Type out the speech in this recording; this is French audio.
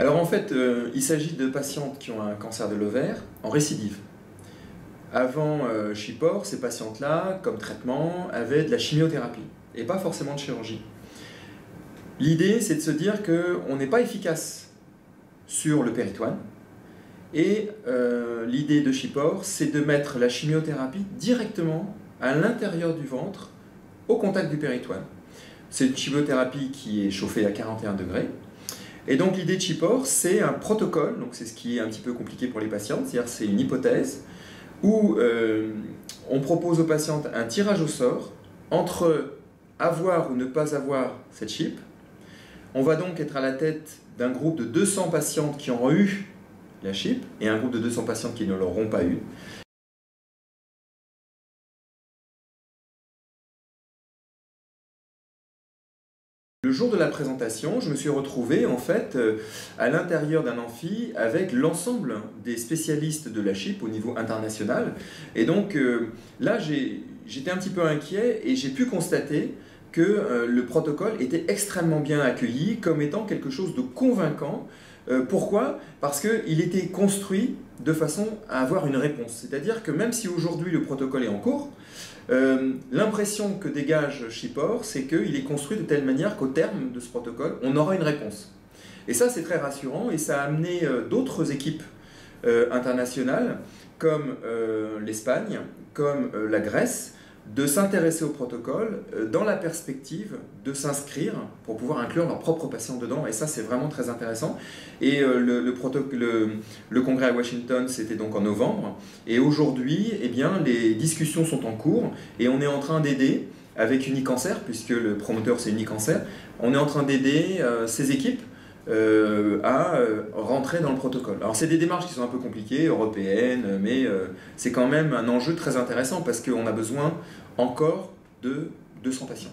Alors en fait, euh, il s'agit de patientes qui ont un cancer de l'ovaire en récidive. Avant euh, Chipor, ces patientes-là, comme traitement, avaient de la chimiothérapie et pas forcément de chirurgie. L'idée, c'est de se dire qu'on n'est pas efficace sur le péritoine. Et euh, l'idée de Chipor, c'est de mettre la chimiothérapie directement à l'intérieur du ventre, au contact du péritoine. C'est une chimiothérapie qui est chauffée à 41 degrés. Et donc l'idée de Chipor, c'est un protocole, donc c'est ce qui est un petit peu compliqué pour les patientes, c'est-à-dire c'est une hypothèse où euh, on propose aux patientes un tirage au sort entre avoir ou ne pas avoir cette chip. On va donc être à la tête d'un groupe de 200 patientes qui ont eu la chip et un groupe de 200 patientes qui ne l'auront pas eu. Le jour de la présentation, je me suis retrouvé en fait euh, à l'intérieur d'un amphi avec l'ensemble des spécialistes de la chip au niveau international. Et donc euh, là, j'étais un petit peu inquiet et j'ai pu constater que euh, le protocole était extrêmement bien accueilli comme étant quelque chose de convaincant. Pourquoi? Parce qu'il était construit de façon à avoir une réponse. C'est-à-dire que même si aujourd'hui le protocole est en cours, euh, l'impression que dégage Shipor, c'est qu'il est construit de telle manière qu'au terme de ce protocole, on aura une réponse. Et ça, c'est très rassurant et ça a amené euh, d'autres équipes euh, internationales, comme l'Espagne, comme la Grèce, de s'intéresser au protocole euh, dans la perspective de s'inscrire pour pouvoir inclure leurs propres patients dedans. Et ça, c'est vraiment très intéressant. Et euh, le, le, le, congrès à Washington, c'était donc en novembre. Et aujourd'hui, eh bien, les discussions sont en cours et on est en train d'aider avec Unicancer, puisque le promoteur c'est Unicancer, on est en train d'aider euh, ces équipes euh, à euh, rentrer dans le protocole. Alors c'est des démarches qui sont un peu compliquées, européennes, mais euh, c'est quand même un enjeu très intéressant parce qu'on a besoin encore de 200 patientes.